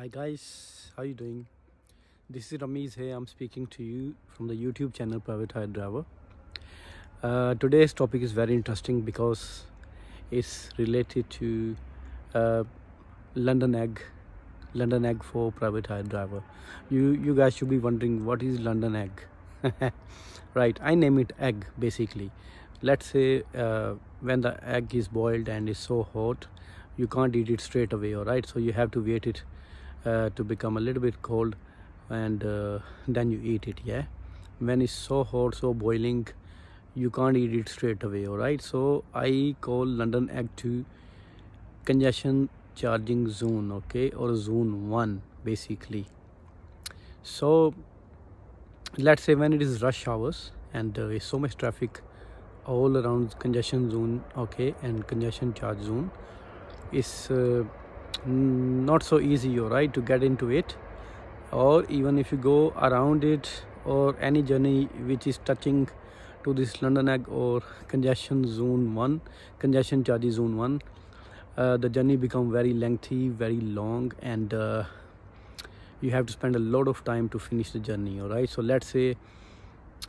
Hi guys, how you doing? This is Rameez here. I'm speaking to you from the YouTube channel Private Hire Driver. Uh, today's topic is very interesting because it's related to uh, London Egg, London Egg for Private Hire Driver. You you guys should be wondering what is London Egg. right, I name it egg basically. Let's say uh, when the egg is boiled and is so hot, you can't eat it straight away. All right, so you have to wait it uh, to become a little bit cold and uh, then you eat it yeah? When it's so hot so boiling you can't eat it straight away all right so i call london egg 2 congestion charging zone okay? Or zone 1 basically. So let's say when it is rush hours and uh, so much traffic all around congestion zone okay? And congestion charge zone is uh, not so easy right to get into it. Or even if you go around it or any journey which is touching to this london egg or congestion zone 1 congestion charge zone 1 uh, the journey become very lengthy very long and uh, you have to spend a lot of time to finish the journey all right? So let's say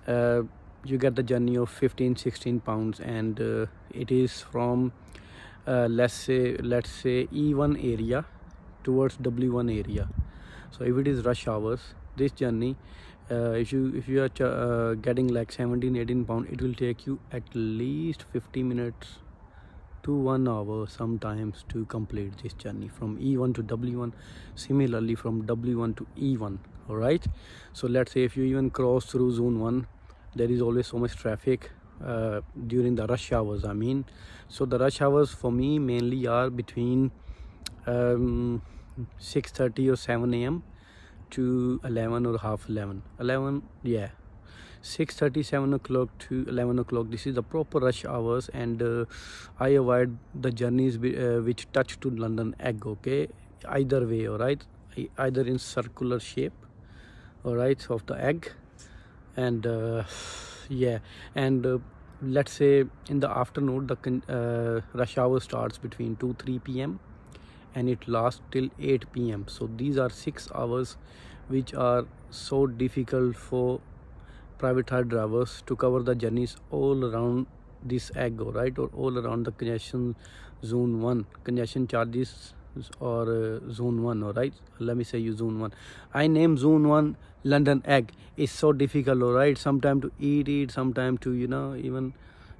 uh, you get the journey of 15 16 pounds and uh, it is from uh, let's say let's say E1 area towards W1 area. So if it is rush hours this journey uh, if you if you are uh, getting like 17 18 pound it will take you at least 50 minutes to one hour sometimes to complete this journey from E1 to W1 similarly from W1 to E1 all right so let's say if you even cross through zone 1 there is always so much traffic uh, during the rush hours i mean. So the rush hours for me mainly are between um, 6:30 or 7 a.m to 11 or half 11 11 yeah. 6:30 7 o'clock to 11 o'clock. This is the proper rush hours and uh, i avoid the journeys uh, which touch to london egg okay? Either way all right? Either in circular shape all right of the egg and uh, yeah. And uh, let's say in the afternoon the uh, rush hour starts between 2 3 p.m and it lasts till 8 p.m so these are six hours which are so difficult for private hire drivers to cover the journeys all around this egg right? Or all around the congestion zone 1 congestion charges or uh, zone 1 all right? Let me say you zone 1 i name zone 1 london egg. It's so difficult all right? Sometime to eat it sometime to you know even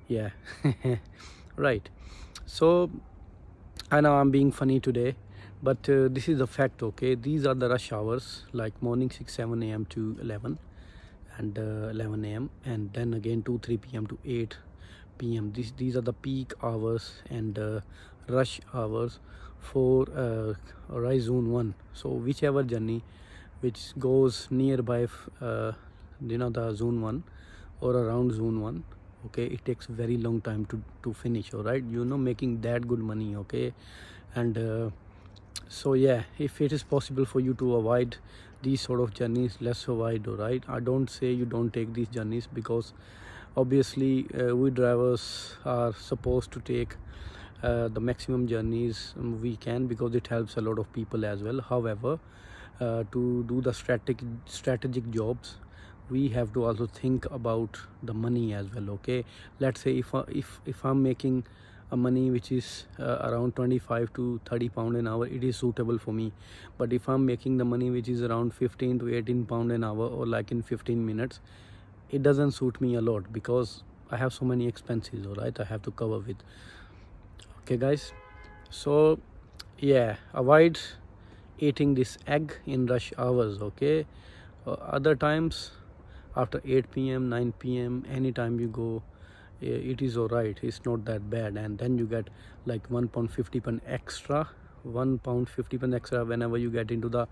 yeah right. So i know i'm being funny today but uh, this is the fact okay? These are the rush hours like morning 6 7 a.m to 11 and uh, 11 a.m and then again 2 3 p.m to 8 p.m these these are the peak hours and uh, rush hours for uh, zone 1 so whichever journey which goes nearby uh, you know the zone 1 or around zone 1 okay it takes very long time to to finish all right? You know making that good money okay? And uh, so yeah if it is possible for you to avoid these sort of journeys let's avoid all right? I don't say you don't take these journeys because obviously uh, we drivers are supposed to take uh, the maximum journeys we can because it helps a lot of people as well. However uh, to do the strategic strategic jobs we have to also think about the money as well okay? Let's say if uh, if if i'm making a money which is uh, around 25 to 30 pound an hour it is suitable for me. But if i'm making the money which is around 15 to 18 pound an hour or like in 15 minutes it doesn't suit me a lot because i have so many expenses all right i have to cover with okay guys. So yeah avoid eating this egg in rush hours okay? Uh, other times after 8 p.m 9 p.m anytime you go it is all right it's not that bad. And then you get like 1 pound 50 pound extra 1 pound 50 pound extra whenever you get into the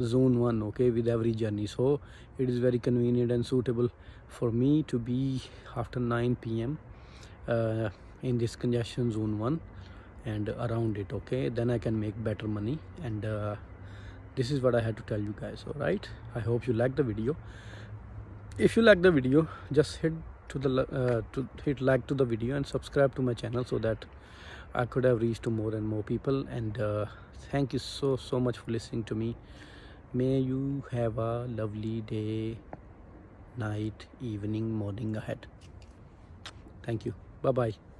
zone 1 okay with every journey. So it is very convenient and suitable for me to be after 9 p.m uh, in this congestion zone 1 and around it okay then i can make better money and uh, this is what i had to tell you guys all right i hope you like the video if you like the video just hit to the uh, to hit like to the video and subscribe to my channel so that I could have reached to more and more people. And uh, thank you so so much for listening to me. May you have a lovely day, night, evening, morning ahead. Thank you. Bye bye.